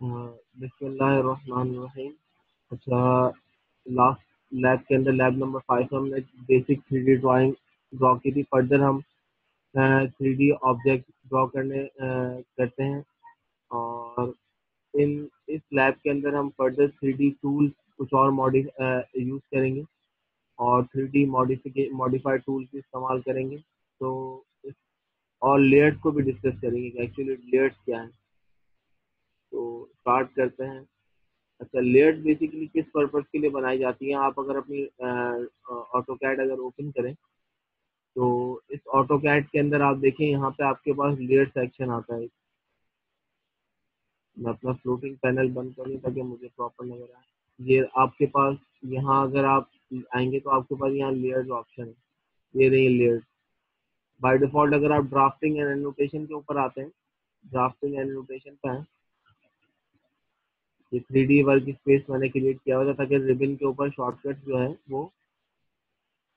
बिस्मिल्लाहिर्रहमानिर्रहीम। अच्छा last lab के अंदर लैब नंबर फाइव में हमने basic three D drawing draw की थी। फर्दर हम थ्री डी ऑब्जेक्ट ड्रॉ करने करते हैं। और इन, इस लैब के अंदर हम फर्दर थ्री डी टूल्स कुछ और मॉडि यूज़ करेंगे। और थ्री डी मॉडिफिके मॉडिफाइड टूल्स इस्तेमाल करेंगे। तो और लेयर्स को भी डिस्कस करेंगे कि एक्चुअली लेयर्स क्या हैं। तो स्टार्ट करते हैं। अच्छा लेयर्स बेसिकली किस पर्पज के लिए बनाई जाती हैं? आप अगर अपनी ऑटो कैड अगर ओपन करें तो इस ऑटो कैड के अंदर आप देखें, यहाँ पे आपके पास लेयर सेक्शन आता है। मैं अपना फ्लोटिंग पैनल बंद कर करूँ ताकि मुझे प्रॉपर नज़र आए। ये आपके पास, यहाँ अगर आप आएँगे तो आपके पास यहाँ लेयर्स ऑप्शन है। ये रही लेयर्स बाय डिफ़ॉल्ट अगर आप ड्राफ्टिंग एंड एनोटेशन के ऊपर आते हैं ड्राफ्टिंग एंड एनोटेशन पे हैं ये थ्री डी वर्क स्पेस मैंने क्रिएट किया हुआ था ताकि रिबिन के ऊपर शॉर्टकट जो है वो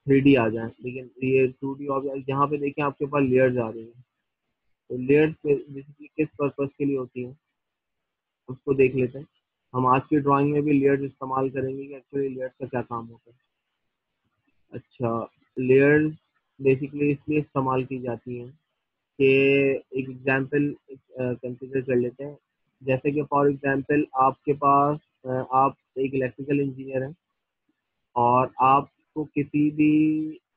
थ्री डी आ जाए। लेकिन ये टू डी ऑब्जेक्ट यहाँ पे देखें आपके पास लेयर्स आ रही हैं। तो लेयर्स बेसिकली किस पर्पज के लिए होती हैं, उसको देख लेते हैं। हम आज की ड्राइंग में भी लेयर्स इस्तेमाल करेंगे कि एक्चुअली लेयर्स का क्या काम होता है। अच्छा लेयर्स बेसिकली इसलिए इस्तेमाल की जाती हैं कि एक एग्जांपल कंसिडर कर लेते हैं। जैसे कि फॉर एग्जांपल आपके पास आप एक इलेक्ट्रिकल इंजीनियर हैं और आपको किसी भी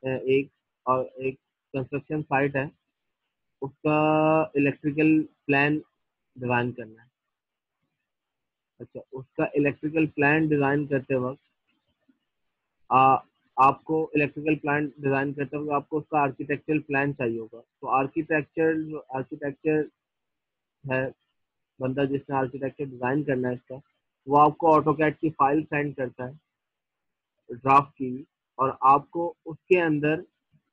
एक और एक कंस्ट्रक्शन साइट है, उसका इलेक्ट्रिकल प्लान डिज़ाइन करना है। अच्छा उसका इलेक्ट्रिकल प्लान डिज़ाइन करते वक्त आपको इलेक्ट्रिकल प्लान डिज़ाइन करते वक्त आपको उसका आर्किटेक्चरल प्लान चाहिए होगा। तो आर्किटेक्चर आर्किटेक्चर है बंदा जिसने आर्किटेक्चर डिज़ाइन करना है इसका, वो आपको ऑटो कैट की फ़ाइल सेंड करता है ड्राफ्ट की, और आपको उसके अंदर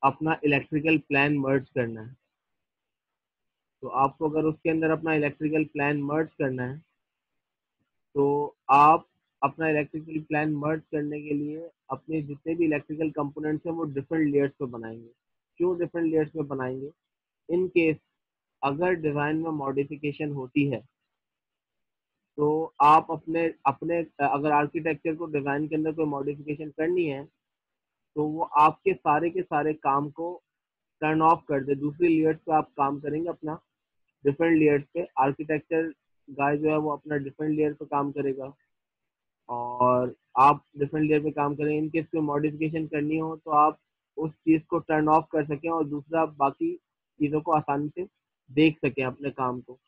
अपना इलेक्ट्रिकल प्लान मर्ज करना है। तो आपको अगर उसके अंदर अपना इलेक्ट्रिकल प्लान मर्ज करना है तो आप अपना इलेक्ट्रिकल प्लान मर्ज करने के लिए अपने जितने भी इलेक्ट्रिकल कंपोनेंट्स हैं, वो डिफरेंट लेयर्स पे बनाएँगे। क्यों डिफरेंट लेयर्स पे बनाएँगे? इन केस अगर डिज़ाइन में मॉडिफिकेशन होती है आप अपने अपने अगर आर्किटेक्चर को डिज़ाइन के अंदर कोई मॉडिफिकेशन करनी है तो वो आपके सारे के सारे काम को टर्न ऑफ़ कर दे। दूसरी लेयर्स पे आप काम करेंगे अपना डिफरेंट लेयर्स पे। आर्किटेक्चर गाय जो है वो अपना डिफरेंट लेयर पे काम करेगा। और आप डिफरेंट लेयर पे काम करें इन केस कोई मॉडिफिकेशन करनी हो तो आप उस चीज़ को टर्न ऑफ़ कर सकें और दूसरा बाकी चीज़ों को आसानी से देख सकें अपने काम को।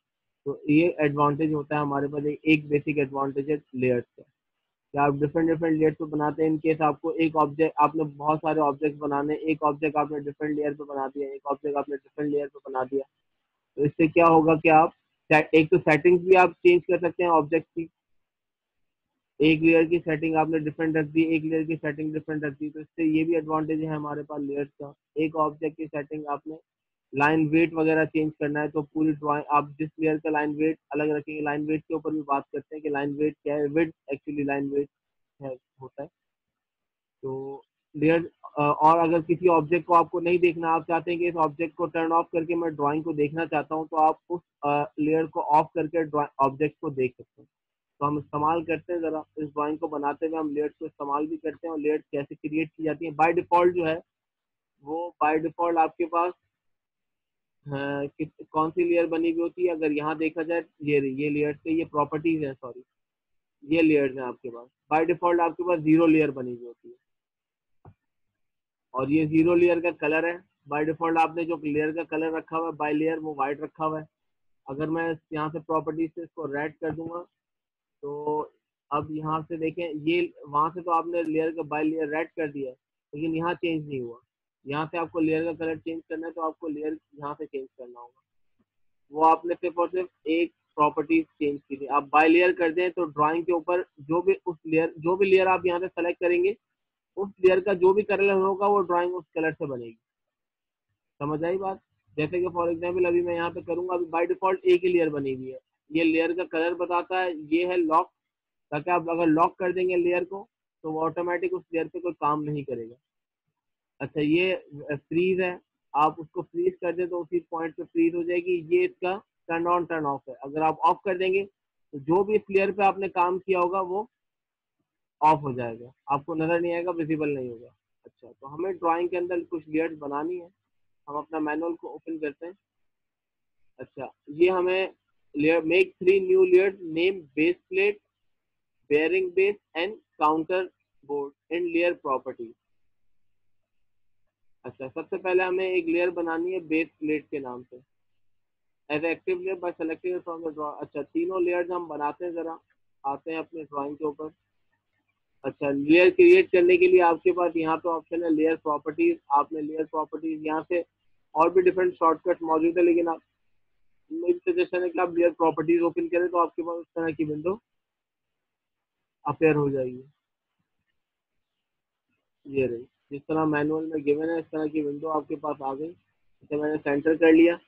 तो ये एडवांटेज होता है हमारे पास, एक बेसिक एडवांटेज है लेयर्स का। कि आप डिफरेंट डिफरेंट लेयर्स पे बनाते हैं? इन केस आपको एक ऑब्जेक्ट आपने बहुत सारे ऑब्जेक्ट बनाने एक ऑब्जेक्ट आपने डिफरेंट लेयर पे बना दिया, एक ऑब्जेक्ट आपने डिफरेंट लेयर पे बना दिया। तो इससे क्या होगा कि आप एक तो सेटिंग्स भी आप चेंज कर सकते हैं ऑब्जेक्ट की। एक लेयर की सेटिंग आपने डिफरेंट रख दी, एक लेयर की सेटिंग डिफरेंट रख दी तो इससे ये भी एडवांटेज है हमारे पास लेयर्स का। एक ऑब्जेक्ट की सेटिंग आपने लाइन वेट वगैरह चेंज करना है तो पूरी ड्राइंग आप जिस लेयर का लाइन वेट अलग रखेंगे लाइन वेट के ऊपर भी बात करते हैं कि लाइन वेट क्या है वेट एक्चुअली लाइन वेट है, होता है। तो लेयर और अगर किसी ऑब्जेक्ट को आपको नहीं देखना, आप चाहते हैं कि इस ऑब्जेक्ट को टर्न ऑफ़ करके मैं ड्राइंग को देखना चाहता हूँ तो आप उस लेयर को ऑफ़ करके ऑब्जेक्ट को देख सकते हैं। तो हम इस्तेमाल करते हैं ज़रा, इस ड्राइंग को बनाते हुए हम लेयर्स को इस्तेमाल भी करते हैं और लेयर्स कैसे क्रिएट की जाती है। बाय डिफ़ॉल्ट जो है, वो बाय डिफ़ॉल्ट आपके पास कि कौन सी लेयर बनी हुई होती है? अगर यहाँ देखा जाए, ये ये लेयर्स के ये प्रॉपर्टीज़ हैं सॉरी ये लेयर्स हैं आपके पास। बाय डिफ़ॉल्ट आपके पास ज़ीरो लेयर बनी हुई होती है। और ये ज़ीरो लेयर का कलर है। बाय डिफ़ॉल्ट आपने जो लेयर का कलर रखा हुआ है बाय लेयर वो वाइट रखा हुआ है। अगर मैं यहाँ से प्रॉपर्टीज़ से इसको रेड कर दूँगा तो अब यहाँ से देखें, ये, वहाँ से तो आपने लेयर का बाय लेयर रेड कर दिया लेकिन यहाँ चेंज नहीं हुआ। यहाँ से आपको लेयर का कलर चेंज करना है तो आपको लेयर यहाँ से चेंज करना होगा। वो आपने सिर्फ़ और सिर्फ़ एक प्रॉपर्टी चेंज की थी। आप बाय लेयर कर दें तो ड्राइंग के ऊपर जो भी उस लेयर जो भी लेयर आप यहाँ से सेलेक्ट करेंगे, उस लेयर का जो भी कलर होगा, वो ड्राइंग उस कलर से बनेगी। समझ आई बात? जैसे कि फॉर एग्ज़ाम्पल अभी मैं यहाँ पे करूँगा, अभी बाय डिफ़ॉल्ट एक ही लेयर बनी हुई है। ये लेयर का कलर बताता है, ये है लॉक ताकि आप अगर लॉक कर देंगे लेयर को तो वो ऑटोमेटिक उस लेयर पे कोई काम नहीं करेगा। अच्छा ये फ्रीज है, आप उसको फ्रीज कर दे तो उसी पॉइंट पे फ्रीज हो जाएगी, ये इसका टर्न ऑन टर्न ऑफ़ है। अगर आप ऑफ़ कर देंगे तो जो भी इस लेयर पे आपने काम किया होगा, वो ऑफ़ हो जाएगा। आपको नज़र नहीं आएगा विजिबल नहीं होगा। अच्छा तो हमें ड्राइंग के अंदर कुछ लेयर्स बनानी है। हम अपना मैनुअल को ओपन करते हैं। अच्छा ये हमें layer make three new layers name base plate bearing base and counter board and layer property अच्छा सबसे पहले हमें एक लेयर बनानी है बेस प्लेट के नाम से as active layer by selecting from the draw अच्छा तीनों लेयर्स हम बनाते हैं जरा। आते हैं अपने ड्राइंग के ऊपर। अच्छा लेयर क्रिएट करने के लिए आपके पास यहाँ पे ऑप्शन है लेयर प्रॉपर्टीज़ आपने लेयर प्रॉपर्टीज़ यहाँ से और भी डिफरेंट शॉर्टकट मौजूद है, लेकिन आप मेरी सजेशन है कि आप लेयर प्रॉपर्टीज़ ओपन करें तो आपके पास उस तरह की विंडो अपेयर हो जाएगी। ये रही। जिस तरह मैनुअल में गिवन है, इस तरह की विंडो आपके पास आ गई। इसे मैंने सेंटर कर लिया।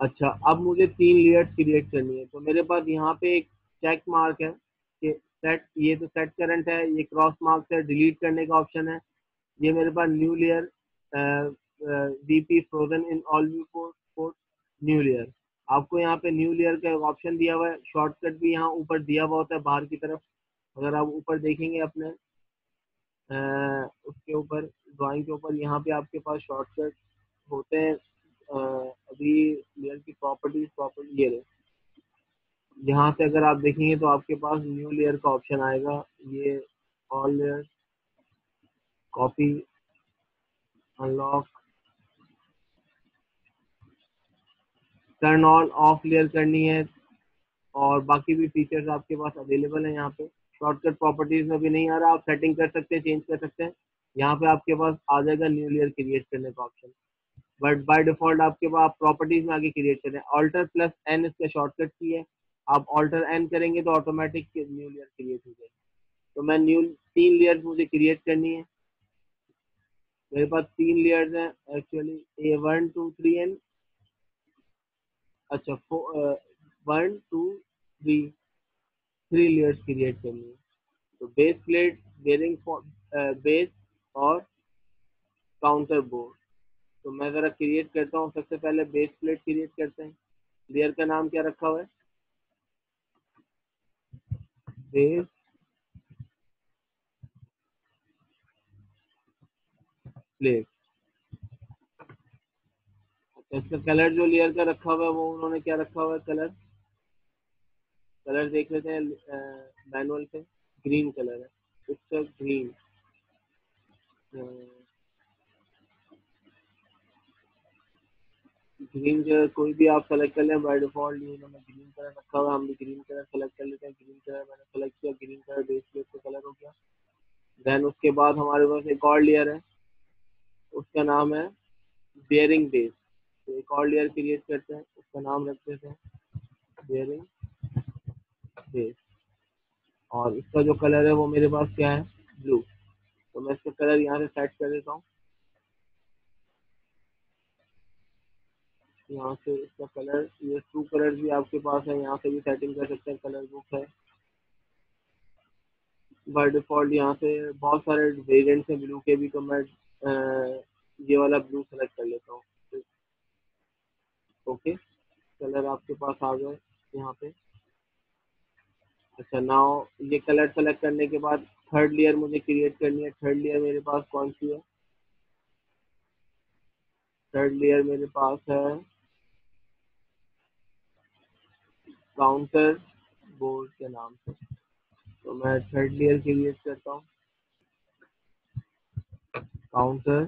अच्छा अब मुझे तीन लेयर्स क्रिएट करनी है। तो मेरे पास यहाँ पे एक चेक मार्क है कि सेट ये तो सेट करंट है, ये क्रॉस मार्क है डिलीट करने का ऑप्शन है। ये मेरे पास new layer VP frozen in all view code new layer आपको यहाँ पे न्यू लेयर का ऑप्शन दिया हुआ है। शॉर्टकट भी यहाँ ऊपर दिया हुआ होता है, बाहर की तरफ़। अगर आप ऊपर देखेंगे अपने उसके ऊपर ड्राइंग के ऊपर, यहाँ पे आपके पास शॉर्टकट होते हैं। अभी लेयर की प्रॉपर्टीज़ प्रॉपर्टी रहे यहाँ से अगर आप देखेंगे तो आपके पास न्यू लेयर का ऑप्शन आएगा। ये all layer copy unlock turn on off layer करनी है। और बाकी भी फीचर्स आपके पास अवेलेबल है यहाँ पे। शॉर्टकट प्रॉपर्टीज़ में भी नहीं आ रहा, आप सेटिंग कर सकते हैं चेंज कर सकते हैं। यहाँ पे आपके पास आ जाएगा न्यू लेयर क्रिएट करने का ऑप्शन बट बाय डिफ़ॉल्ट आपके पास, आप प्रॉपर्टीज़ में आगे क्रिएट करें ऑल्टर प्लस एन इसका शॉर्टकट की है। आप ऑल्टर एन करेंगे तो ऑटोमेटिक न्यू लेयर क्रिएट हो जाएगी। तो मैं न्यू तीन लेयर मुझे क्रिएट करनी है। मेरे पास तीन लेयर्स हैं। Actually A one two three N अच्छा one two three three layers create करनी है तो बेस प्लेट बेरिंग बेस और काउंटर बोर्ड तो मैं ज़रा क्रिएट करता हूँ, सबसे पहले बेस प्लेट क्रिएट करते हैं। लेयर का नाम क्या रखा हुआ है? बेस प्लेट अच्छा इसका कलर जो लेयर का रखा हुआ है, वो उन्होंने क्या रखा हुआ है कलर कलर देख लेते हैं मैनुअल पे। ग्रीन कलर है। इसका ग्रीन। ग्रीन कलर कोई भी आप सेलेक्ट कर लें बाय डिफ़ॉल्ट ये उन्होंने ग्रीन कलर रखा हुआ हम भी ग्रीन कलर सेलेक्ट कर लेते हैं। ग्रीन कलर मैंने सेलेक्ट किया। ग्रीन कलर बेस प्लेट का कलर हो गया। देन उसके बाद हमारे पास एक और लेयर है। उसका नाम है बियरिंग बेस तो एक और लेयर क्रिएट करते हैं। उसका नाम रख देते हैं। बियरिंग बेस और इसका जो कलर है वो मेरे पास क्या है? ब्लू तो मैं इसका कलर यहाँ से सेट कर देता हूँ। यहाँ से इसका कलर ये टू कलर भी आपके पास है। यहाँ से भी सेटिंग कर सकते हैं। कलर बुक है। बाय डिफ़ॉल्ट यहाँ से बहुत सारे वेरिएंट्स हैं। ब्लू के भी तो मैं ये वाला ब्लू सेलेक्ट कर लेता हूँ। ओके कलर आपके पास आ गए यहाँ पे। अच्छा नाउ ये कलर सेलेक्ट करने के बाद थर्ड लेयर मुझे क्रिएट करनी है। थर्ड लेयर मेरे पास कौन सी है? थर्ड लेयर मेरे पास है। काउंटर बोर्ड के नाम से। तो मैं थर्ड लेयर क्रिएट करता हूँ। Counter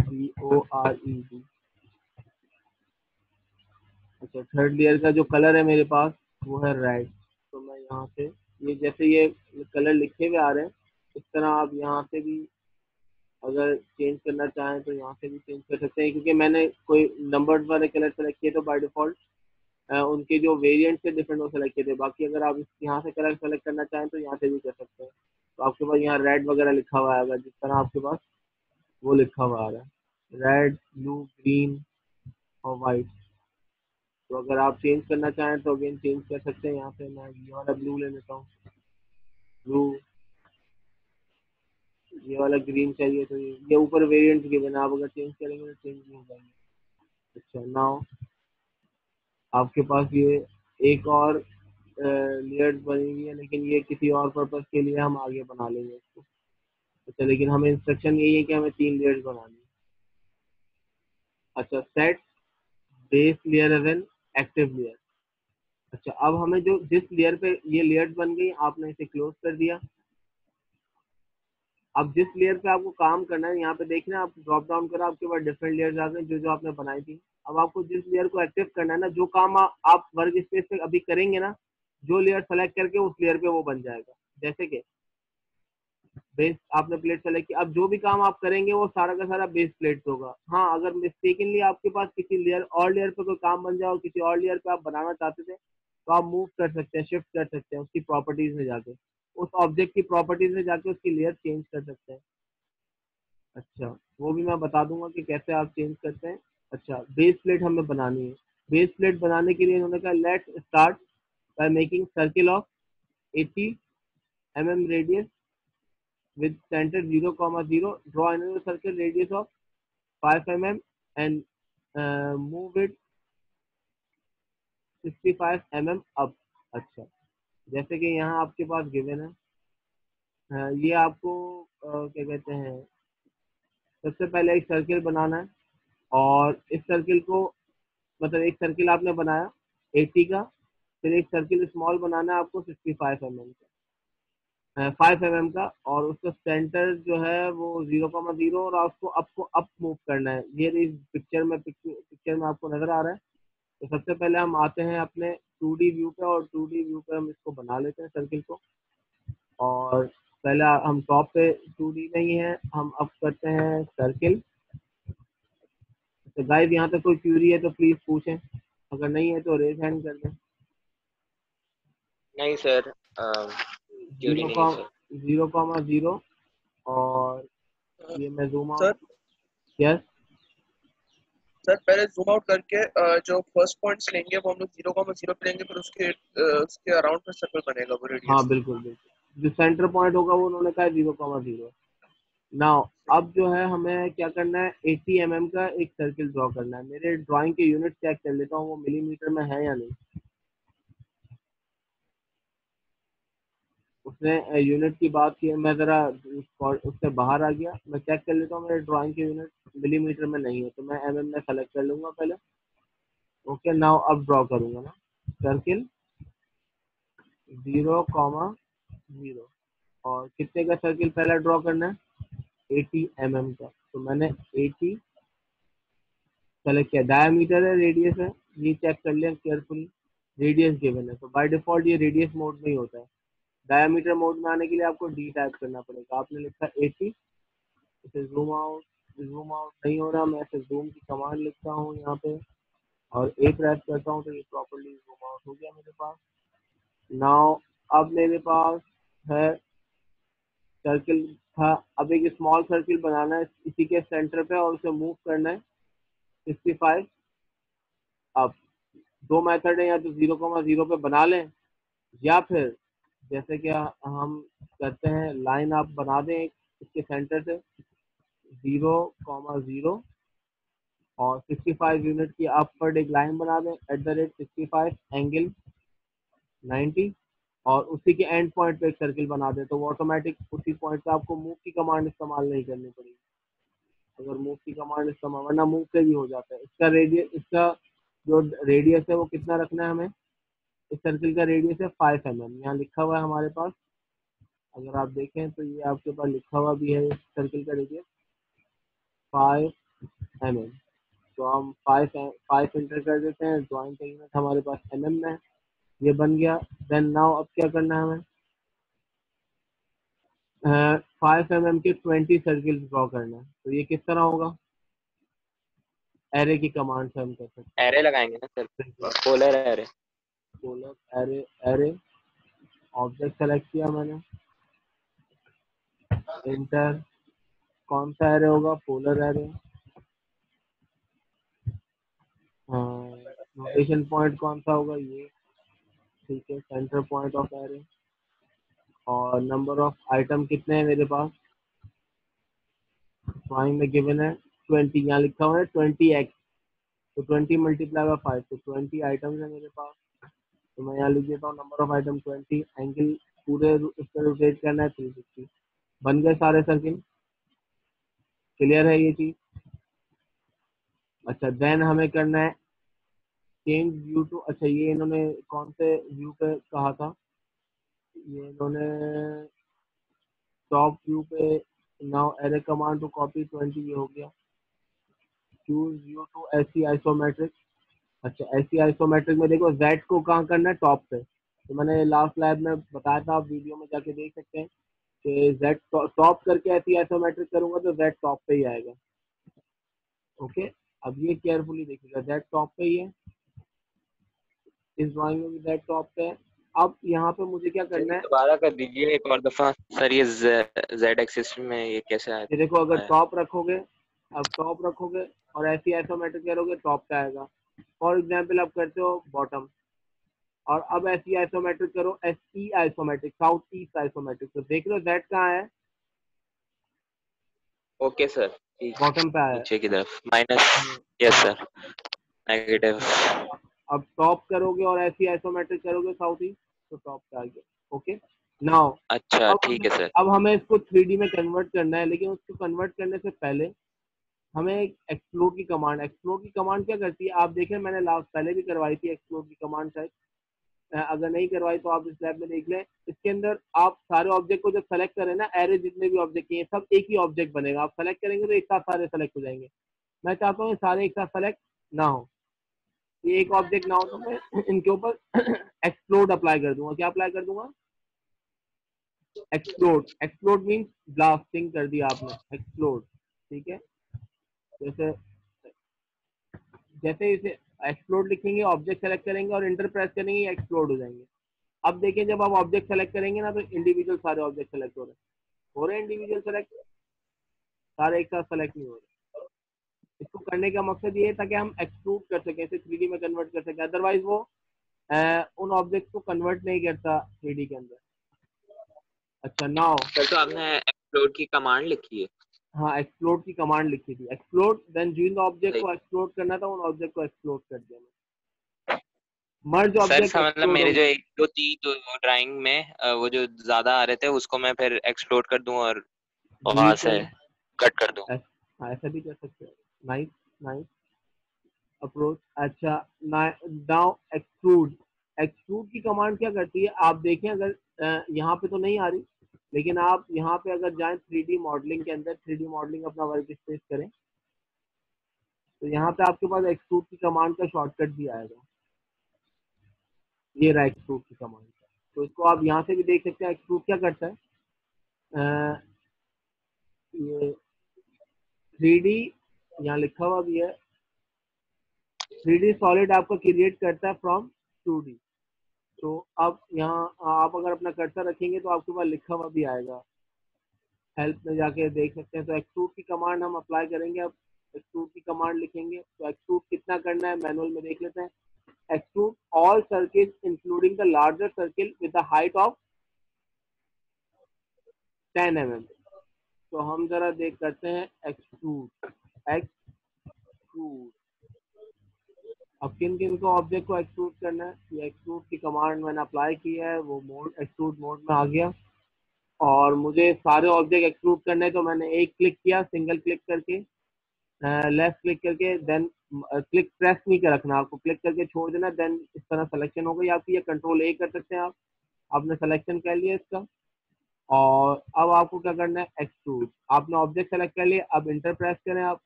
B O R E D अच्छा थर्ड लेयर का जो कलर है मेरे पास, वो है रेड तो मैं यहाँ से ये जैसे ये कलर लिखे हुए आ रहे हैं, इस तरह आप यहाँ से भी अगर चेंज करना चाहें तो यहाँ से भी चेंज कर सकते हैं। क्योंकि मैंने कोई नंबर्स वाले कलर सेलेक्ट किए तो बाय डिफ़ॉल्ट उनके जो वेरिएंट से डिफरेंट वो सेलेक्ट किए थे। बाकी अगर आप यहाँ से कलर सेलेक्ट करना चाहें तो यहाँ से भी कर सकते हैं। तो आपके पास यहाँ रेड वगैरह लिखा हुआ आएगा, जिस तरह आपके पास वो लिखा हुआ आ रहा है। रेड ब्लू ग्रीन और वाइट तो अगर आप चेंज करना चाहें तो अगेन चेंज कर सकते हैं। यहाँ पे मैं ये वाला ब्लू ले लेता हूँ। ब्लू ये वाला ग्रीन चाहिए तो ये ऊपर वेरिएंट गिवन आप अगर चेंज करेंगे तो चेंज नहीं हो जाएँगे। अच्छा नाउ आपके पास ये एक और लेयर्स बनी हुई है लेकिन ये किसी और पर्पज के लिए हम आगे बना लेंगे इसको। अच्छा लेकिन हमें इंस्ट्रक्शन यही है कि हमें तीन लेयर्स बनानी अच्छा set base layer as an active layer अच्छा अब हमें जो जिस लेयर पे ये लेयर्स बन गई आपने इसे क्लोज कर दिया। अब जिस लेयर पे आपको काम करना है यहाँ पे देखना आप ड्रॉप डाउन करा आपके पास डिफरेंट लेयर्स आ गए जो जो आपने बनाई थी। अब आपको जिस लेयर को एक्टिव करना है ना जो काम आ, आप वर्क स्पेस पे अभी करेंगे ना जो लेयर सेलेक्ट करके उस लेयर पे वो बन जाएगा। जैसे कि बेस आपने प्लेट सेलेक्ट की अब जो भी काम आप करेंगे, वो सारा का सारा बेस प्लेट होगा। हाँ अगर मिस्टेकनली आपके पास किसी लेयर और लेयर पे कोई काम बन जाए और किसी और लेयर पे आप बनाना चाहते थे तो आप मूव कर सकते हैं शिफ्ट कर सकते हैं उसकी प्रॉपर्टीज़ में जाके। उस ऑब्जेक्ट की प्रॉपर्टीज़ में जाके उसकी लेयर चेंज कर सकते हैं। अच्छा वो भी मैं बता दूँगा कि कैसे आप चेंज करते हैं। अच्छा बेस प्लेट हमें बनानी है। बेस प्लेट बनाने के लिए इन्होंने कहा let start by making circle of 80 M radius with center 0 comma 0 draw another circle radius of 5 mm and uh, move it 65 mm up. अच्छा। जैसे कि यहाँ आपके पास गिवन है। uh, ये आपको uh, क्या कहते हैं सबसे पहले एक सर्किल बनाना है और इस सर्किल को मतलब एक सर्किल आपने बनाया 80 का फिर एक सर्किल स्मॉल बनाना है आपको 65 एम mm का। फाइव एम mm का और उसका सेंटर जो है वो ज़ीरो कॉमा ज़ीरो और आपको आपको अप मूव करना है। ये इस पिक्चर में पिक्चर में आपको नज़र आ रहा है। तो सबसे पहले हम आते हैं अपने टू डी व्यू पे और टू डी व्यू पे हम इसको बना लेते हैं सर्किल को। और पहले हम टॉप पे टू डी नहीं है, हम अप करते हैं सर्किल तो गाइस यहाँ तक कोई क्यूरी है तो प्लीज़ पूछें। अगर नहीं है तो रेज हैंड कर दें। नहीं सर ज़ीरो कॉमा ज़ीरो और ये मैं जूम आउट यस सर पहले जूम आउट करके जो फ़र्स्ट पॉइंट्स लेंगे वो हम लोग ज़ीरो कॉमा ज़ीरो पे लेंगे फिर उसके उसके अराउंड में सर्कल बनेगा वो रेडियस हाँ बिल्कुल बिल्कुल। जो सेंटर पॉइंट होगा वो उन्होंने कहा ज़ीरो कॉमा ज़ीरो। नाउ अब जो है हमें क्या करना है? 80 एम mm का एक सर्किल ड्रॉ करना है। मेरे ड्राइंग के यूनिट चेक कर लेता हूँ वो मिलीमीटर में है या नहीं। उसने यूनिट की बात की मैं ज़रा उससे बाहर आ गया। मैं चेक कर लेता हूँ, मेरे ड्राइंग के यूनिट मिलीमीटर में नहीं है तो मैं एम mm में सेलेक्ट कर लूँगा पहले। ओके नाउ अब ड्रॉ करूँगा ना। सर्किल ज़ीरो कॉमा ज़ीरो और कितने का सर्किल पहला ड्रॉ करना है? एटी एम mm का। तो मैंने एटी सेलेक्ट किया। डायमीटर है रेडियस है, ये चेक कर लिया केयरफुली रेडियस गिवन है। तो बाय डिफ़ॉल्ट ये रेडियस मोड में ही होता है। डायमीटर मोड में आने के लिए आपको डी टाइप करना पड़ेगा। आपने लिखा 80 इसे जूम आउट जूम आउट नहीं हो रहा, मैं ऐसे जूम की कमांड लिखता हूँ यहाँ पे, और ए प्रेस करता हूँ तो ये प्रॉपरली जूम आउट हो गया मेरे पास। नाउ अब मेरे पास है सर्किल था, अब एक स्मॉल सर्किल बनाना है, इसी के सेंटर पे और उसे मूव करना है सिक्सटी फाइव अब दो मेथड है, या तो ज़ीरो ज़ीरो पे बना लें, या फिर जैसे कि हम करते हैं लाइन आप बना दें इसके सेंटर से ज़ीरो कॉमा ज़ीरो और 65 यूनिट की आप पर एक लाइन बना दें at the rate sixty five angle 90 और उसी के एंड पॉइंट पे एक सर्किल बना दें तो वो ऑटोमेटिक उसी पॉइंट पे आपको मूव की कमांड इस्तेमाल नहीं करनी पड़ेगी। अगर मूव की कमांड इस्तेमाल, वरना मूव से भी हो जाता है। इसका रेडियस इसका जो रेडियस है वो कितना रखना है हमें? इस सर्किल का रेडियस है फाइव एम एम यहाँ लिखा हुआ है हमारे पास अगर आप देखें तो ये आपके पास लिखा हुआ भी है इस सर्किल का रेडियस फाइव एम एम तो हम फाइव फाइव इंटर कर देते हैं ड्राइंग का यूनिट हमारे पास एम एम में है ये बन गया। देन नाउ अब क्या करना है हमें? फाइव एम एम के ट्वेंटी सर्किल ड्रॉ करना है। तो ये किस तरह होगा? एरे की कमांड से हम कर सकते हैं। एरे लगाएँगे ना sir polar array polar array array object select किया मैंने। इंटर कौन सा एरे होगा? पोलर एरे नोटेशन पॉइंट कौन सा होगा? ये, ठीक है सेंटर पॉइंट ऑफ़ एरे और नंबर ऑफ़ आइटम कितने हैं मेरे पास? ड्राइंग में गिवन है ट्वेंटी यहाँ लिखा हुआ है ट्वेंटी एक्स तो ट्वेंटी मल्टीप्लाई बाय फाइव तो ट्वेंटी आइटम्स है मेरे पास। तो मैं यहाँ लिख देता हूँ number of item twenty angle पूरे उस पर रोटेट करना है थ्री सिक्सटी बन गए सारे सर्किल क्लियर है ये चीज़? अच्छा देन हमें करना है चेंज व्यू टू अच्छा ये इन्होंने कौन से व्यू पे कहा था? ये इन्होंने टॉप व्यू पे now array command to copy twenty ये हो गया। Choose view to SE isometric अच्छा ऐसी आइसोमेट्रिक में देखो जेड को कहाँ करना है? टॉप पे। तो मैंने लास्ट लैब में बताया था आप वीडियो में जाके देख सकते हैं कि जेड टॉप करके ऐसी आइसोमेट्रिक करूँगा तो जेड टॉप पे ही आएगा। ओके अब ये केयरफुली देखिएगा जेड टॉप पे ही है। इस ड्राइंग में भी जेड टॉप पे है। अब यहाँ पे मुझे क्या करना है? दोबारा कर दीजिए एक और दफ़ा। सर ये जेड एक्सिस में ये कैसे आया देखो अगर टॉप रखोगे अब टॉप रखोगे और ऐसी आइसोमेट्रिक करोगे टॉप पे आएगा। फॉर एग्ज़ाम्पल आप करते हो बॉटम और अब ऐसी आइसोमेट्रिक करो S E isometric south east isometric तो देख लो जेड कहाँ है? ओके सर बॉटम पे आया है। नीचे की तरफ़. माइनस यस सर नेगेटिव अब टॉप करोगे और ऐसी आइसोमेट्रिक करोगे साउथ ईस्ट तो टॉप पे आ गया. ओके नाउ अच्छा ठीक है सर अब हमें इसको थ्री में कन्वर्ट करना है लेकिन उसको कन्वर्ट करने से पहले हमें एक एक्सप्लोर की कमांड एक्सप्लोर की कमांड क्या करती है? आप देखें, मैंने लास्ट पहले भी करवाई थी एक्सप्लोर की कमांड शायद। अगर नहीं करवाई तो आप इस लैब में देख लें। इसके अंदर आप सारे ऑब्जेक्ट को जब सेलेक्ट करें ना एरे जितने भी ऑब्जेक्ट हैं, सब एक ही ऑब्जेक्ट बनेगा। आप सेलेक्ट करेंगे तो एक साथ सारे सेलेक्ट हो जाएँगे। मैं चाहता हूँ सारे एक साथ सेलेक्ट ना हो। ये एक ऑब्जेक्ट ना हो तो मैं इनके ऊपर एक्सप्लोड अप्लाई कर दूँगा। क्या अप्लाई कर दूँगा? एक्सप्लोड एक्सप्लोड मीन्स ब्लास्टिंग कर दिया आपने। एक्सप्लोड ठीक है? जैसे जैसे इसे एक्सप्लोड लिखेंगे ऑब्जेक्ट सेलेक्ट करेंगे और इंटर प्रेस करेंगे एक्सप्लोड हो जाएँगे। अब देखिए जब आप ऑब्जेक्ट सेलेक्ट करेंगे ना तो इंडिविजुअल सारे ऑब्जेक्ट सेलेक्ट हो रहे हैं। हो रहे इंडिविजुअल सेलेक्ट सारे एक साथ सेलेक्ट नहीं हो रहे। इसको करने का मकसद ये है ताकि हम एक्सप्रूव कर सकें इसे थ्री में कन्वर्ट कर सकें। अदरवाइज़ वो अ, उन ऑब्जेक्ट को कन्वर्ट नहीं करता थ्री के अंदर। अच्छा नाउ सर तो आपने एक्सप्लोड की कमांड लिखी है। हाँ एक्सप्लोड की कमांड लिखी थी। एक्सप्लोड देन जिन ऑब्जेक्ट को एक्सप्लोड करना था उन ऑब्जेक्ट को एक्सप्लोड कर दिया मर्ज ऑब्जेक्ट इसका मतलब मेरे जो एक दो थी तो ड्राइंग में वो जो ज़्यादा आ रहे थे उसको मैं फिर एक्सप्लोड कर दूँ और वहाँ से कट कर दूँ। हाँ ऐसा भी कर सकते हैं। नाइस नाइस अप्रोच अच्छा नाउ एक्सट्रूड एक्सट्रूड की कमांड क्या करती है? आप देखें अगर यहाँ पे तो नहीं आ रही। लेकिन आप यहाँ पे अगर जाएँ थ्री मॉडलिंग के अंदर थ्री मॉडलिंग अपना वर्क स्पेस करें तो यहाँ पे आपके पास एक्सट्रूड की कमांड का शॉर्टकट भी आएगा। ये रहा की कमांड का तो इसको आप यहाँ से भी देख सकते हैं एक्सट्रूड क्या करता है? अ, ये थ्री डी यहाँ लिखा हुआ भी है थ्री डी सॉलिड आपका क्रिएट करता है फ्रॉम टू डी तो अब यहाँ, आप अगर अपना कर्सर रखेंगे तो आपके पास लिखा हुआ भी आएगा। हेल्प में जाके देख सकते हैं। तो एक्सट्रूड की कमांड हम अप्लाई करेंगे अब। एक्सट्रूड की कमांड लिखेंगे। तो एक्सट्रूड कितना करना है मैनुअल में देख लेते हैं। Extrude all circle including the larger circle with the height of 10 mm. तो हम जरा देख करते हैं। Extrude extrude. अब किन किन को ऑब्जेक्ट को एक्सट्रूड करना है? ये एक्सट्रूड की कमांड मैंने अप्लाई की है, वो मोड एक्सट्रूड मोड में आ गया। और मुझे सारे ऑब्जेक्ट एक्सट्रूड करने तो मैंने एक क्लिक किया सिंगल क्लिक करके लेफ़्ट क्लिक करके देन क्लिक प्रेस नहीं कर रखना आपको। क्लिक करके छोड़ देना देन इस तरह सिलेक्शन हो गई आपकी, या कंट्रोल ए कर सकते हैं आप। आपने सिलेक्शन कर लिया इसका। और अब आपको क्या करना है? एक्सट्रूड आपने ऑब्जेक्ट सेलेक्ट कर लिया, अब इंटर प्रेस करें आप।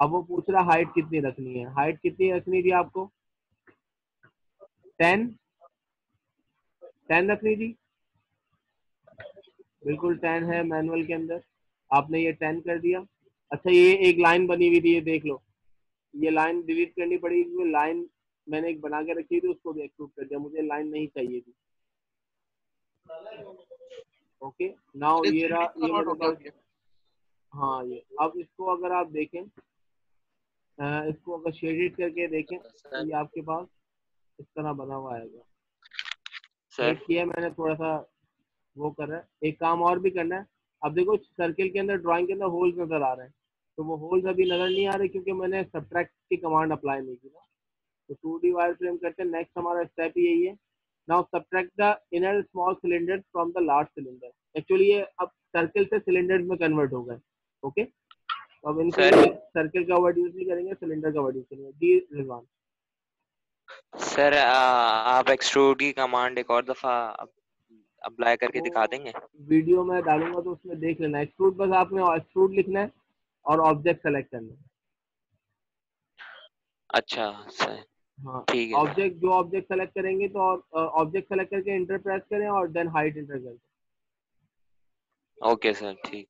अब वो पूछ रहा हाइट कितनी रखनी है? हाइट कितनी रखनी थी आपको? टेन टेन रखनी थी बिल्कुल टेन है मैनुअल के अंदर। आपने ये टेन कर दिया। अच्छा ये एक लाइन बनी हुई थी ये देख लो। ये लाइन डिलीट करनी पड़ी क्योंकि लाइन मैंने एक बना के रखी थी उसको भी एक्सक्लूड कर दिया। मुझे लाइन नहीं चाहिए थी। ओके नाउ ये रहा ये। हाँ ये। अब इसको अगर आप देखें इसको अगर शेडिड करके देखें तो ये आपके पास इस तरह बना हुआ आएगा। सर किया मैंने थोड़ा सा वो कर रहा है। एक काम और भी करना है। अब देखो सर्किल के अंदर ड्राइंग के अंदर होल्स नज़र आ रहे हैं। तो वो होल्स अभी नज़र नहीं आ रहे क्योंकि मैंने सब्ट्रैक्ट की कमांड अप्लाई नहीं की ना। तो टू डी वायर फ्रेम करते हैं। नेक्स्ट हमारा स्टेप यही है। Now subtract the inner small cylinder from the large cylinder actually ये अब सर्किल से सिलेंडर में कन्वर्ट हो गए। ओके तो अब इनको सर्कल का वर्ड यूज़ नहीं करेंगे सिलेंडर का वर्ड यूज़ करेंगे। जी रिजवान। सर आप एक्सट्रूड की कमांड एक और दफ़ा अप्लाई करके तो दिखा देंगे? वीडियो में डालूँगा तो उसमें देख लेना। एक्सट्रूड बस आपने एक्सट्रूड लिखना है और ऑब्जेक्ट सेलेक्ट करना है। अच्छा सर। हाँ ठीक है ऑब्जेक्ट जो ऑब्जेक्ट सेलेक्ट करेंगे तो ऑब्जेक्ट सेलेक्ट करके इंटर प्रेस करें और देन हाइट इंटर करें। Okay sir. ठीक।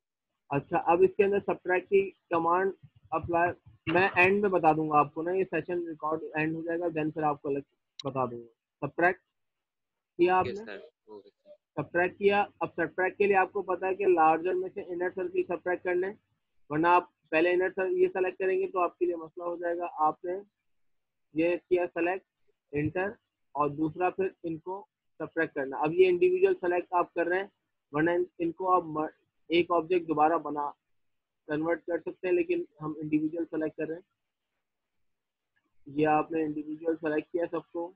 अच्छा अब इसके अंदर सब्ट्रैक्ट की कमांड अप्लाई मैं एंड में बता दूँगा आपको ना ये सेशन रिकॉर्ड एंड हो जाएगा देन फिर आपको अलग बता दूँगा। सब्ट्रैक्ट किया आपने? सब्ट्रैक्ट किया अब सब्ट्रैक्ट के लिए आपको पता है कि लार्जर में से इनर सर्किल सब्ट्रैक्ट करने वरना आप पहले इनर सर ये सेलेक्ट करेंगे तो आपके लिए मसला हो जाएगा आपने ये किया सेलेक्ट इंटर और दूसरा फिर इनको सब्ट्रैक्ट करना। अब ये इंडिविजुअल सेलेक्ट आप कर रहे हैं वरना इनको आप एक ऑब्जेक्ट दोबारा बना कन्वर्ट कर सकते हैं, लेकिन हम इंडिविजुअल सेलेक्ट कर रहे हैं। ये आपने इंडिविजुअल सेलेक्ट किया सबको।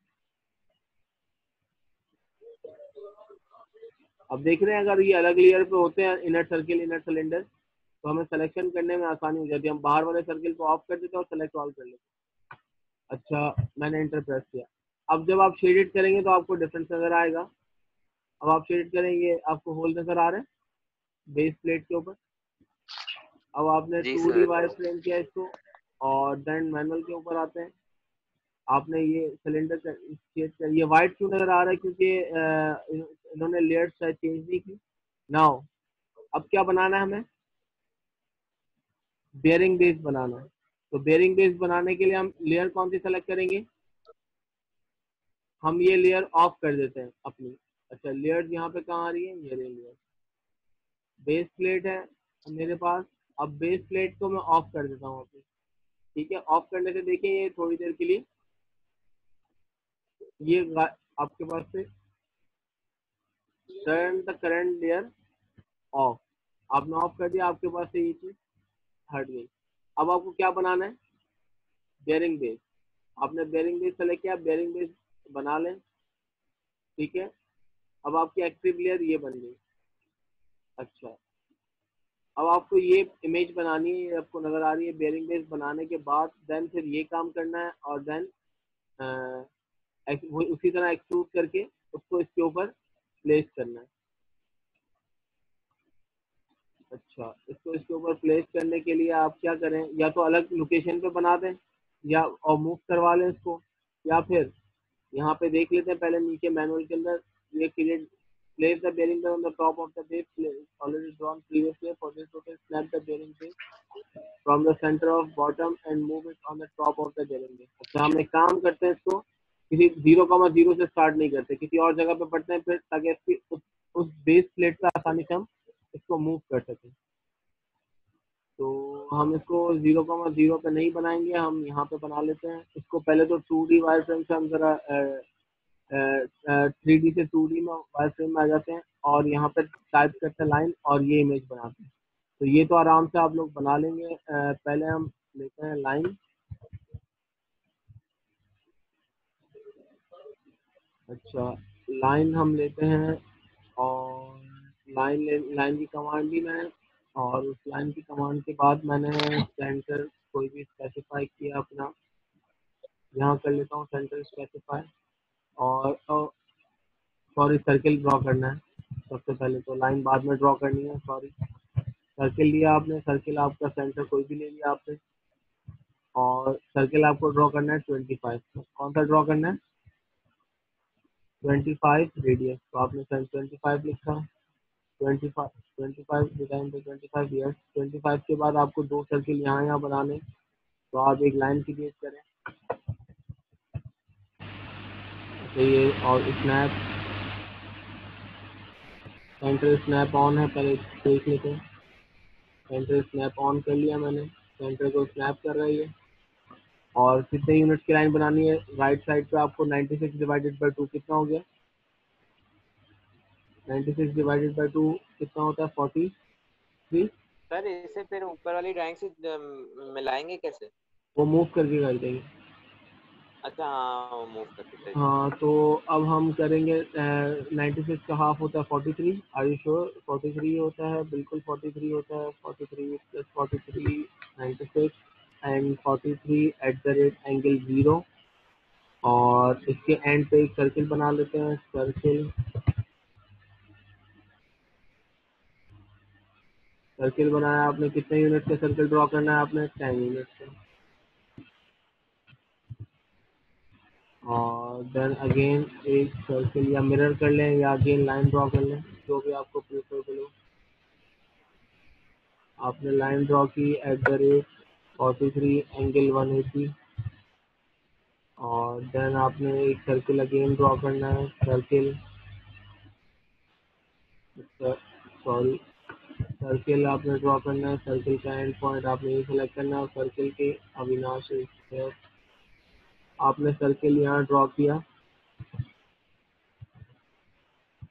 अब देख रहे हैं, अगर ये अलग लेयर पे होते हैं इनर सर्किल इनर सिलेंडर तो हमें सिलेक्शन करने में आसानी हो जाती है। हम बाहर वाले सर्किल को ऑफ़ कर देते हैं और सेलेक्ट ऑल कर लेते अच्छा मैंने इंटर प्रेस किया। अब जब आप शेडिट करेंगे तो आपको डिफरेंस नज़र आएगा। अब आप शेडिट करेंगे, आपको होल नज़र आ रहे हैं। बेस प्लेट के ऊपर। अब आपने टू डी वायर फ्रेम किया इसको और देन मैनुअल के ऊपर आते हैं। आपने ये सिलेंडर चेंज कर ये वाइट क्यों नज़र आ रहा है? क्योंकि इन्होंने लेयर चेंज नहीं की। नाउ अब क्या बनाना है हमें? बेयरिंग बेस बनाना है। तो बेयरिंग बेस बनाने के लिए हम लेयर कौन सी सेलेक्ट करेंगे? हम ये लेयर ऑफ़ कर देते हैं अपनी। अच्छा लेयर यहाँ पे कहाँ आ रही है? ये लेयर बेस प्लेट है मेरे पास। अब बेस प्लेट को मैं ऑफ़ कर देता हूँ अपनी ठीक है? ऑफ़ करने से देखिए ये थोड़ी देर के लिए। ये आपके पास से turn the current layer off आपने ऑफ़ कर दिया, आपके पास से ये चीज़ हट गई। अब आपको क्या बनाना है? बेरिंग बेस आपने बेरिंग बेस सेलेक्ट किया बेरिंग बेस बना लें। ठीक है? अब आपकी एक्टिव लेयर ये बन गई। अच्छा। अब आपको ये इमेज बनानी है, आपको नज़र आ रही है बेरिंग बेस बनाने के बाद देन फिर ये काम करना है और देन उसी तरह एक्सट्रूड करके उसको इसके ऊपर प्लेस करना है। अच्छा इसको इसके ऊपर प्लेस करने के लिए आप क्या करें? या तो अलग लोकेशन पे बना दें, या, और मूव करवा लें इसको, या फिर यहाँ पे देख लेते हैं, पहले नीचे मैनुअल के अंदर ये create place the bearing on the top of the base already drawn previously for this rotation snap the bearing base from the center of bottom and move it on the top of the bearing base अच्छा हम एक काम करते हैं इसको किसी zero कमा zero से स्टार्ट नहीं करते किसी और जगह पे पढ़ते हैं फिर ताकि इसकी उस, उस बेस प्लेट का आसानी से हम इसको मूव कर सकें तो हम इसको ज़ीरो कॉमा ज़ीरो पे नहीं बनाएँगे हम यहाँ पे बना लेते हैं इसको पहले तो टू से थ्री डी से टू डी में वायर फ्रेम में आ जाते हैं और यहाँ पे टाइप करते हैं लाइन और ये इमेज बनाते हैं। तो ये तो आराम से आप लोग बना लेंगे। पहले हम लेते हैं लाइन अच्छा लाइन हम लेते हैं और लाइन लाइन की कमांड भी मैं और उस लाइन की कमांड के बाद मैंने सेंटर कोई भी स्पेसिफाई किया अपना। यहाँ कर लेता हूँ सेंटर स्पेसिफाई और सॉरी सर्किल ड्रॉ करना है सबसे पहले तो। लाइन बाद में ड्रॉ करनी है सॉरी सर्किल लिया आपने सर्किल आपका सेंटर कोई भी ले लिया आपने। और सर्किल आपको ड्रॉ करना है ट्वेंटी फाइव कौन सा ड्रॉ करना है? ट्वेंटी फाइव रेडियस तो आपने ट्वेंटी फाइव लिखा। Twenty five twenty five design twenty five years twenty five के बाद आपको दो सर्किल यहाँ यहाँ बनाने तो आप एक लाइन क्रिएट करें। ये और स्नैप सेंटर स्नैप ऑन है पहले देख लेते हैं। सेंटर स्नैप ऑन कर लिया मैंने। सेंटर को स्नैप कर रही है। और कितने यूनिट की लाइन बनानी है? राइट साइड पे आपको 96 डिवाइडेड बाय टू कितना हो गया? 96 डिवाइडेड बाय टू कितना होता है? 43 सर इसे फिर ऊपर वाली ड्राइंग से मिलाएँगे कैसे? वो मूव करके कर देंगे। अच्छा हाँ हाँ तो अब हम करेंगे नाइन्टी सिक्स का हाफ़ होता है forty three you sure forty three होता है, बिल्कुल फोर्टी थ्री होता है forty three plus forty three ninety six and forty three at the rate angle zero और इसके एंड पे एक सर्किल बना लेते हैं सर्किल सर्किल बनाया आपने, कितने यूनिट का सर्किल ड्रॉ करना है आपने? टेन यूनिट का। और देन अगेन एक सर्किल या मिरर कर लें या अगेन लाइन ड्रॉ कर लें, जो भी आपको प्रेफरेबल हो आपने लाइन ड्रॉ की at the rate forty three angle one eighty और देन आपने एक सर्किल अगेन ड्रॉ करना है सर्किल सॉरी सर्किल आपने ड्रॉ करना है सर्किल का एंड पॉइंट आपने ये सेलेक्ट करना है सर्किल के अविनाश आपने सर्किल यहाँ ड्रॉ किया।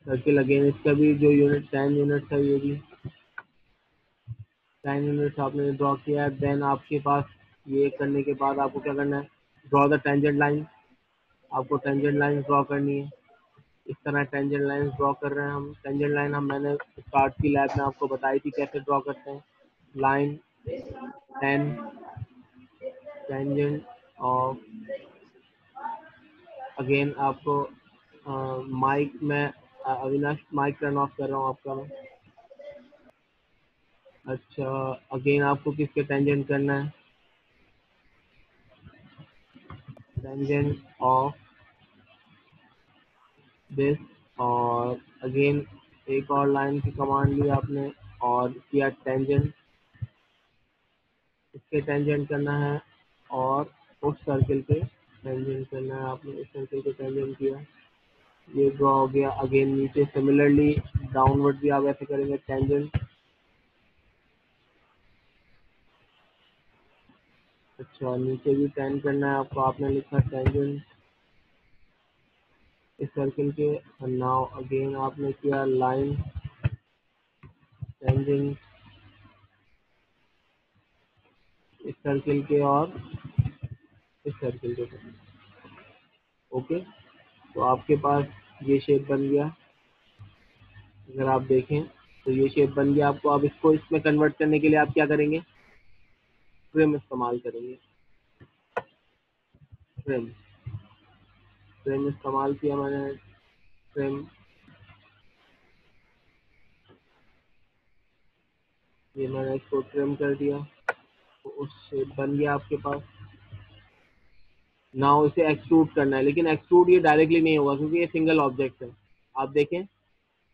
सर्किल अगेन इसका भी जो यूनिट टेन यूनिट है ये भी। टेन यूनिट्स आपने ड्रॉ किया है। देन आपके पास ये करने के बाद आपको क्या करना है? ड्रॉ द टेंजेंट लाइन आपको टेंजेंट लाइन ड्रॉ करनी है। इस तरह टेंजेंट लाइन ड्रॉ कर रहे हैं हम। टेंजेंट लाइन हम मैंने स्टार्ट की लैब में आपको बताई थी कैसे ड्रॉ करते हैं। Line ten tangent of again आपको माइक में अविनाश माइक टर्न ऑफ़ कर रहा हूँ आपका मैं। अच्छा अगेन आपको किसके टेंजेंट करना है? टेंजेंट ऑफ़ दिस और अगेन एक और लाइन की कमांड ली आपने और किया टेंजेंट इसके टेंजेंट करना है और उस सर्किल पे टेंजेंट करना है आपने इस सर्किल को टेंजेंट किया। ये ड्रॉ हो गया। अगेन नीचे सिमिलरली डाउनवर्ड भी आप ऐसे करेंगे टेंजेंट अच्छा नीचे भी टेन करना है आपको। आपने लिखा टेंजेंट इस सर्किल के। नाउ अगेन आपने किया लाइन टेंजेंट इस सर्किल के और इस सर्किल के ओके तो आपके पास ये शेप बन गया। अगर आप देखें तो ये शेप बन गया आपको। अब इसको इसमें कन्वर्ट करने के लिए आप क्या करेंगे? ट्रिम इस्तेमाल करेंगे। ट्रिम ट्रिम इस्तेमाल किया मैंने। ट्रिम ये मैंने इसको ट्रिम कर दिया। तो उस शेप बन गया आपके पास। ना इसे एक्सट्रूड करना है। लेकिन एक्सट्रूड ये डायरेक्टली नहीं होगा क्योंकि ये सिंगल ऑब्जेक्ट है। आप देखें,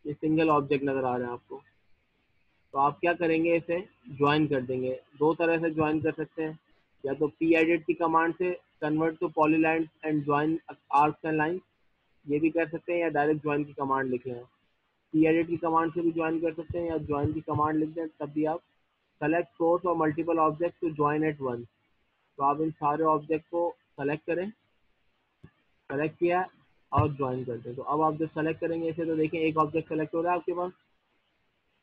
ये सिंगल ऑब्जेक्ट नज़र आ रहे हैं आपको। तो आप क्या करेंगे, इसे ज्वाइन कर देंगे। दो तरह से ज्वाइन कर सकते हैं। या तो पी एडिट की कमांड से convert to polyline and join arcs and line ये भी कर सकते हैं या डायरेक्ट ज्वाइन की कमांड लिख लें पी एडिट की कमांड से भी ज्वाइन कर सकते हैं या ज्वाइन की कमांड लिख दें, तब भी आप सेलेक्ट सोर्स और multiple object to join at one तो आप इन सारे ऑब्जेक्ट को सेलेक्ट करें सेलेक्ट किया और ज्वाइन कर दें। तो अब आप जब सेलेक्ट करेंगे ऐसे तो देखें एक ऑब्जेक्ट सेलेक्ट हो रहा है आपके पास।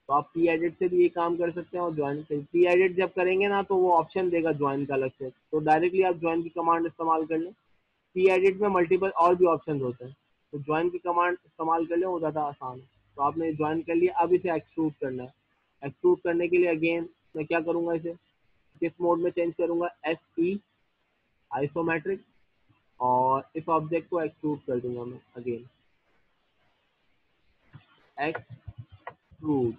तो आप पी एडिट से भी ये काम कर सकते हैं और ज्वाइन पी एडिट जब करेंगे ना तो वो ऑप्शन देगा ज्वाइन का अलग से। तो डायरेक्टली आप ज्वाइन की कमांड इस्तेमाल कर लें। पी एडिट में मल्टीपल और भी ऑप्शन होते हैं। तो ज्वाइन की कमांड इस्तेमाल कर लें, वो ज़्यादा आसान है। तो आपने ज्वाइन कर लिया, अब इसे एक्सट्रूड करना है। एक्सट्रूड करने के लिए अगेन मैं क्या करूँगा इसे? किस मोड में चेंज करूँगा? एस ई आइसोमेट्रिक और इस ऑब्जेक्ट को एक्सट्रूड कर दूँगा मैं अगेन एक्सट्रूड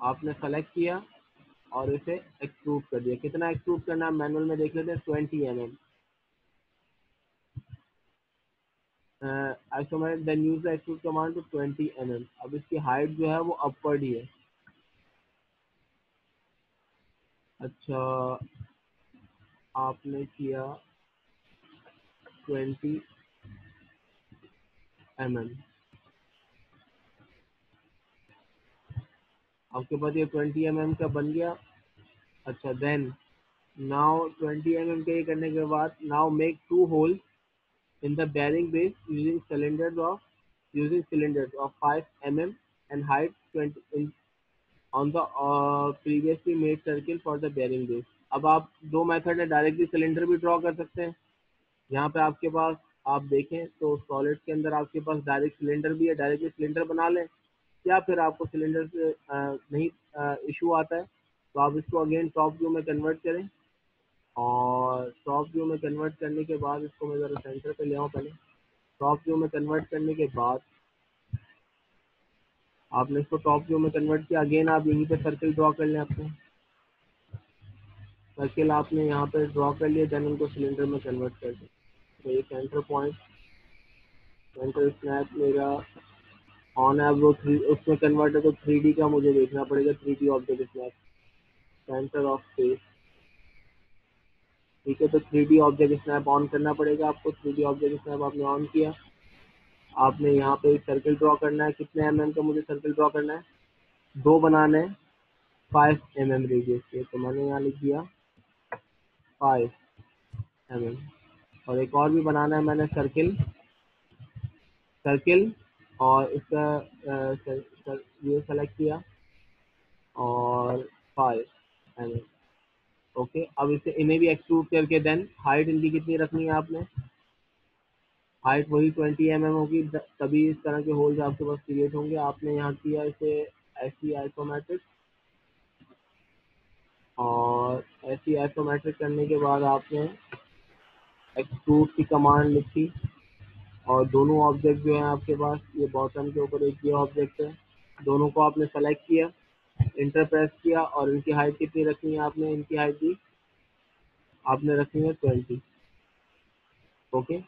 आपने सेलेक्ट किया और इसे एक्सट्रूड कर दिया। कितना एक्सट्रूड करना है? मैनुअल में देख लेते हैं twenty M M extrude command to twenty M M अब इसकी हाइट जो है वो अपवर्ड ही है। अच्छा आपने किया ट्वेंटी एम एम। आपके पास ये ट्वेंटी एम का बन गया। अच्छा then now twenty M M के ये करने के बाद now make two hole in the bearing base using cylinders of using cylinders of five M M and height twenty the uh, previously made circle for the bearing base. अब आप दो method है directly cylinder भी draw कर सकते हैं। यहाँ पे आपके पास, आप देखें तो सॉलिड के अंदर आपके पास डायरेक्ट सिलेंडर भी है डायरेक्टली सिलेंडर बना लें। या फिर आपको सिलेंडर से नहीं इशू आता है तो आप इसको अगेन टॉप व्यू में कन्वर्ट करें। और टॉप व्यू में कन्वर्ट करने के बाद इसको मैं ज़रा सेंटर पे ले आऊँ पहले। टॉप व्यू में कन्वर्ट करने के बाद, आपने इसको टॉप व्यू में कन्वर्ट किया। अगेन आप यहीं पे सर्कल ड्रॉ कर लें अपने। सर्किल आपने यहाँ पे ड्रॉ कर लिया देन उनको सिलेंडर में कन्वर्ट कर दें तो ये सेंटर पॉइंट सेंटर स्नैप मेरा ऑन है वो थ्री उसमें कन्वर्ट है तो थ्री डी का मुझे देखना पड़ेगा three D object snap centre of space ठीक है तो three D object snap on करना पड़ेगा आपको। थ्री डी ऑब्जेक्ट स्नैप आपने ऑन किया। आपने यहाँ पे सर्कल ड्रॉ करना है। कितने एम mm का मुझे सर्कल ड्रॉ करना है? दो बनाने फाइव एम एम रेडियस के तो मैंने यहाँ लिख दिया। फाइव एम एम और एक और भी बनाना है मैंने सर्किल सर्किल और इसका ये सेलेक्ट किया. और फाइव एम ओके अब इसे, इन्हें भी एक्सक्लूड करके देन हाइट इनकी कितनी रखनी है आपने? हाइट वही ट्वेंटी एम एम होगी तभी इस तरह के होल्स आपके पास क्रिएट होंगे. आपने यहाँ किया इसे ऐसी आइसोमेट्रिक और ऐसी आइसोमेट्रिक करने के बाद आपने एक्सट्रूड की कमांड लिखी और दोनों ऑब्जेक्ट जो है आपके पास, ये बॉटम के ऊपर एक ये ऑब्जेक्ट है। दोनों को आपने सेलेक्ट किया इंटर प्रेस किया और इनकी हाइट कितनी रखनी है आपने? इनकी हाइट दी आपने रखनी है ट्वेंटी ओके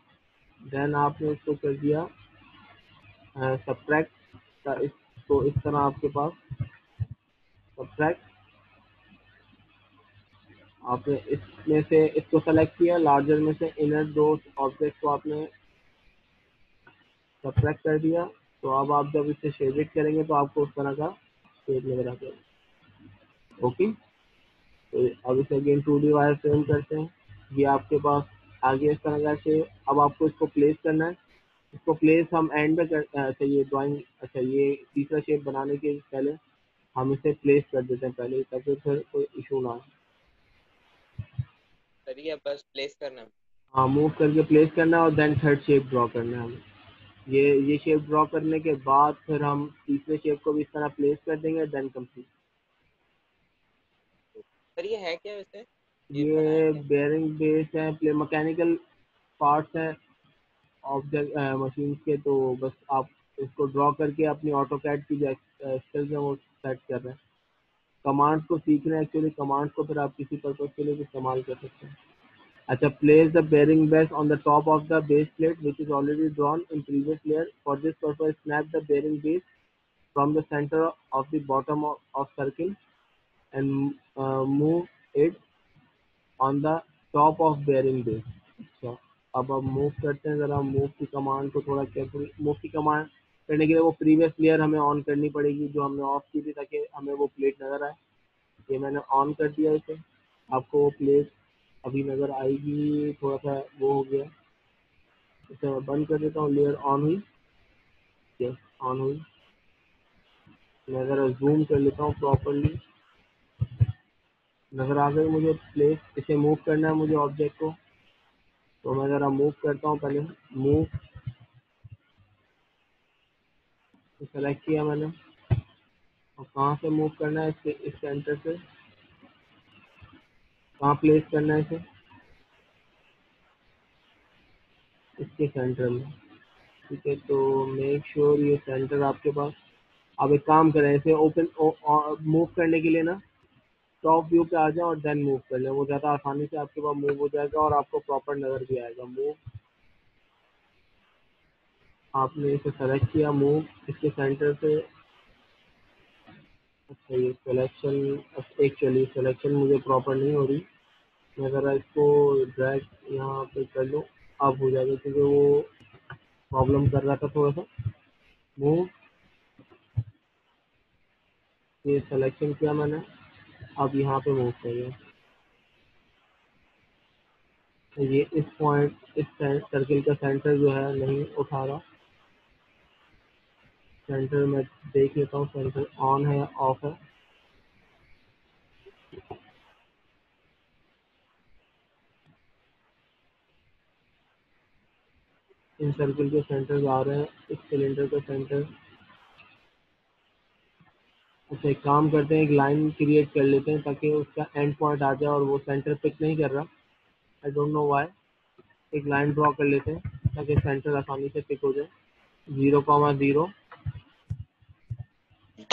देन आपने इसको कर दिया सब्ट्रैक्ट इसको इस तरह आपके पास सब्ट्रैक्ट आपने इसमें से, इसको सेलेक्ट किया लार्जर में से इनर दो ऑब्जेक्ट को आपने सब्ट्रैक्ट कर दिया। तो अब आप जब इसे शेडेड करेंगे तो आपको उस तरह का शेड नज़र आ जाएगा ओके तो अब इसे again two D wire frame करते हैं। ये आपके पास आगे इस तरह का शेप अब आपको इसको प्लेस करना है। इसको प्लेस हम एंड में कर अच्छा ये ड्राइंग अच्छा ये तीसरा शेप बनाने के पहले हम इसे प्लेस कर देते हैं पहले, ताकि फिर कोई इशू ना हो करिए बस प्लेस करना। हाँ मूव करके प्लेस करना और देन थर्ड शेप ड्रॉ करना है। हमें ये ये शेप ड्रॉ करने के बाद फिर हम तीसरे शेप को भी इस तरह प्लेस कर देंगे देन कंप्लीट सर ये है क्या वैसे? ये बेयरिंग बेस है प्ले मैकेनिकल पार्ट्स हैं ऑब्जेक्ट मशीन के तो बस आप इसको ड्रॉ करके अपनी ऑटो कैड की जो स्किल्स हैं वो सेट कर रहे हैं। कमांड्स को सीख रहे हैं एक्चुअली कमांड्स को फिर आप किसी पर्पज के लिए इस्तेमाल कर सकते हैं। अच्छा place the bearing base on the top of the base plate which is already drawn in previous layer for this purpose snap the bearing base from the centre of the bottom of circle and move it on the top of bearing base अच्छा अब अब move करते हैं, ज़रा move की command को थोड़ा careful move की कमांड करने के लिए वो प्रीवियस लेयर हमें ऑन करनी पड़ेगी, जो हमने ऑफ़ की थी ताकि हमें वो प्लेट नज़र आए। ये मैंने ऑन कर दिया इसे। आपको वो प्लेट अभी नज़र आएगी थोड़ा सा वो हो गया। इसे मैं बंद कर देता हूँ लेयर ऑन हुई। ऑन हुई। मैं ज़रा जूम कर लेता हूँ प्रॉपरली नज़र आ गई मुझे प्लेस इसे मूव करना है मुझे ऑब्जेक्ट को। तो मैं ज़रा मूव करता हूँ पहले। मूव तो सेलेक्ट किया मैंने। और कहाँ से मूव करना है इसके इस सेंटर से। कहाँ प्लेस करना है इसे। इसके सेंटर में। ठीक है तो मेक श्योर ये सेंटर आपके पास। अब एक काम करें, इसे ओपन मूव करने के लिए ना टॉप व्यू पे आ जाए और देन मूव कर लें। वो ज़्यादा आसानी से आपके पास मूव हो जाएगा और आपको प्रॉपर नज़र भी आएगा। मूव आपने इसे सेलेक्ट किया मूव इसके सेंटर से अच्छा ये सिलेक्शन एक्चुअली सिलेक्शन मुझे प्रॉपर नहीं हो रही। मैं ज़रा इसको ड्रैग यहाँ पे कर लूँ, अब हो जाएगा क्योंकि वो प्रॉब्लम कर रहा था थोड़ा सा मूव ये सिलेक्शन किया मैंने, अब यहाँ पे मूव करिए। ये इस पॉइंट इस सर्किल का सेंटर जो है, नहीं उठा रहा। सेंटर में देख लेता हूँ, सेंटर ऑन है, ऑफ़ है। इन सर्कल के सेंटर आ रहे हैं, इस सिलेंडर का सेंटर। अच्छा एक काम करते हैं, एक लाइन क्रिएट कर लेते हैं, ताकि उसका एंड पॉइंट आ जाए और वो सेंटर पिक नहीं कर रहा। आई डोंट नो वाई एक लाइन ड्रॉ कर लेते हैं, ताकि सेंटर आसानी से पिक हो जाए। ज़ीरो कॉमा ज़ीरो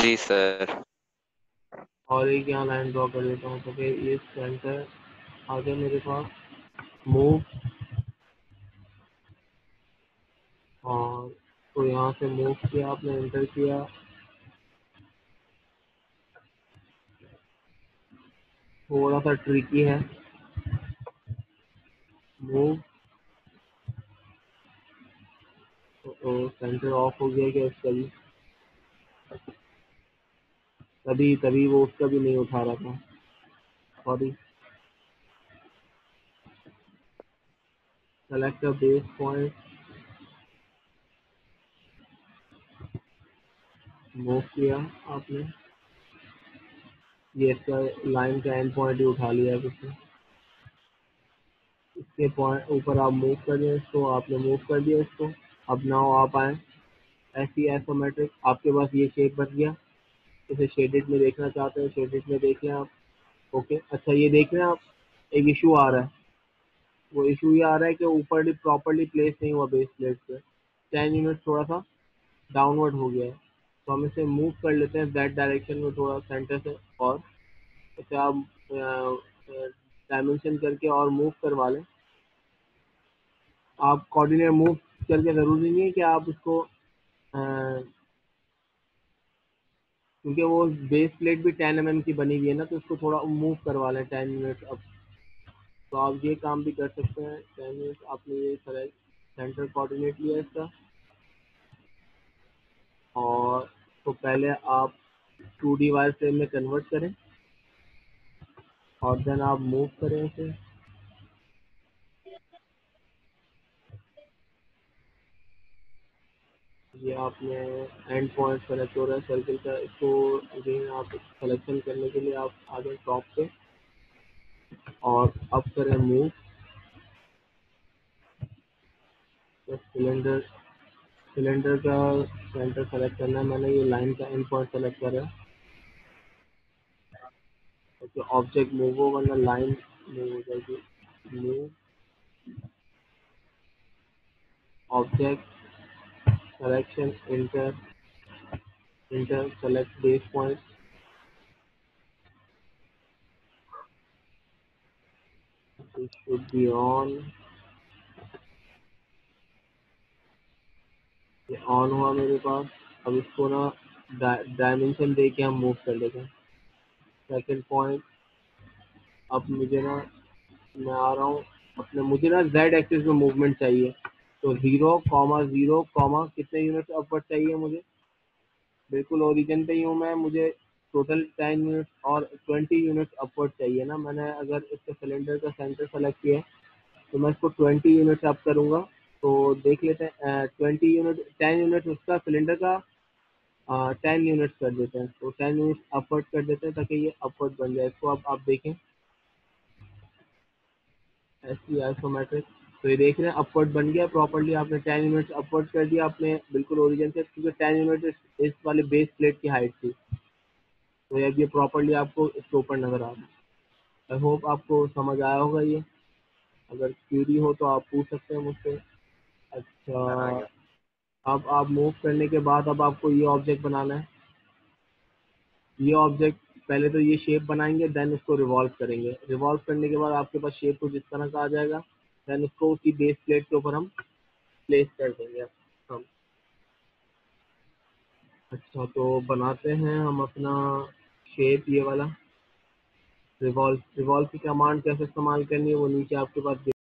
जी, सर। और एक यहाँ लाइन ड्रॉ कर लेता हूँ? ताकि ये सेंटर आ जाए मेरे पास मूव और तो यहाँ से मूव किया, आपने एंटर किया। थोड़ा सा ट्रिकी है। मूव तो सेंटर ऑफ़ हो गया क्या इसका भी? तभी तभी वो उसका भी नहीं उठा रहा था। Sorry select base point move किया आपने। ये इसका लाइन का एंड पॉइंट ही उठा लिया किसी। इसके पॉइंट ऊपर आप मूव कर दिए इसको, आपने मूव कर दिया इसको। अब नाउ आप आए। ऐसी एसोमेट्रिक आपके पास ये शेप बच गया। इसे शेडेड में देखना चाहते हैं शेडेड में देख लें आप। ओके अच्छा ये देख हैं आप, एक इशू आ रहा है। वो इशू ये आ रहा है कि ऊपर प्रॉपरली प्लेस नहीं हुआ बेस प्लेट पे। टेन यूनिट थोड़ा सा डाउनवर्ड हो गया है। तो हम इसे मूव कर लेते हैं दैट डायरेक्शन में थोड़ा सेंटर से और इसे आप डायमेंशन करके और मूव करवा लें। आप कोऑर्डिनेट मूव करके ज़रूरी नहीं है कि आप उसको क्योंकि वो बेस प्लेट भी टेन एम की बनी हुई है ना तो उसको थोड़ा मूव करवा लें टेन मिनट अब। तो आप ये काम भी कर सकते हैं टेन मिनट आपने ये सेंटर कोऑर्डिनेट लिया इसका। और तो पहले आप टू डी वायर फ्रेम में कन्वर्ट करें। और देन आप मूव करें इसे। ये आपने एंड पॉइंट सेलेक्ट हो रहा है सर्किल का, इसको अगेन आप सिलेक्शन करने के लिए आप आ जाए टॉप पे। और अब करें मूव सिलेंडर सिलेंडर का सेंटर सेलेक्ट करना है, मैंने ये लाइन का एंड पॉइंट सेलेक्ट करा है। ओके ऑब्जेक्ट मूव हो, वरना लाइन मूव हो जाएगी। Move object selection enter enter select base point this should be on. ये ऑन हुआ मेरे पास। अब इसको ना डायमेंशन दे के हम मूव कर लेते हैं। सेकंड पॉइंट अब मुझे ना, मैं आ रहा हूँ। अपने, मुझे ना जेड एक्सिस में मूवमेंट चाहिए। तो ज़ीरो कॉमा ज़ीरो कॉमा कितने यूनिट अपवर्ड चाहिए मुझे? बिल्कुल ओरिजिन पे ही हूँ मैं, मुझे टोटल टेन यूनिट और ट्वेंटी यूनिट अपवर्ड चाहिए ना। मैंने अगर इसके सिलेंडर का सेंटर सेलेक्ट किया है तो मैं इसको ट्वेंटी यूनिट अप करूँगा। तो देख लेते हैं ट्वेंटी यूनिट टेन यूनिट उसका सिलेंडर का टेन यूनिट कर देते हैं। तो टेन यूनिट अपवर्ड कर देते हैं ताकि ये अपवर्ड बन जाए। इसको अब आप देखें। एस ऐसी आइसोमेट्रिक तो ये देख रहे हैं अपवर्ड बन गया प्रॉपरली आपने टेन यूनिट अपवर्ड कर दिया आपने बिल्कुल ओरिजिन से क्योंकि टेन यूनिट इस वाले बेस प्लेट की हाइट थी। तो अब ये प्रॉपरली आपको इसके ऊपर नज़र आ रहा है। आई होप आपको समझ आया होगा ये। अगर क्यूरी हो तो आप पूछ सकते हैं मुझसे। अच्छा अब आप मूव करने के बाद अब आपको ये ऑब्जेक्ट बनाना है। ये ऑब्जेक्ट पहले तो ये शेप बनाएँगे देन उसको रिवॉल्व करेंगे। रिवॉल्व करने के बाद आपके पास शेप कुछ इस तरह का आ जाएगा। देन उसको उसी बेस प्लेट के ऊपर हम प्लेस कर देंगे। हम अच्छा तो बनाते हैं हम अपना शेप ये वाला। रिवॉल्व रिवॉल्व की कमांड कैसे इस्तेमाल करनी है, वो नीचे आपके पास